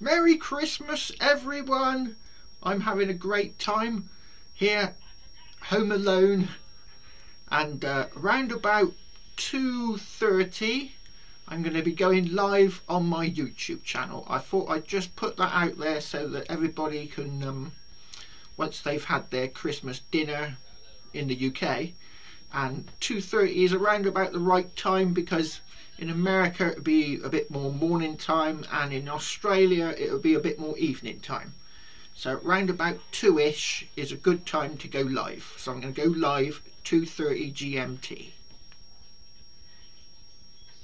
Merry Christmas everyone! I'm having a great time here home alone and uh, about 2.30 I'm going to be going live on my YouTube channel. I thought I'd just put that out there so that everybody can, um, once they've had their Christmas dinner in the UK, and 2.30 is around about the right time because in America it would be a bit more morning time and in Australia it would be a bit more evening time. So round about 2ish is a good time to go live. So I'm going to go live 2.30 GMT.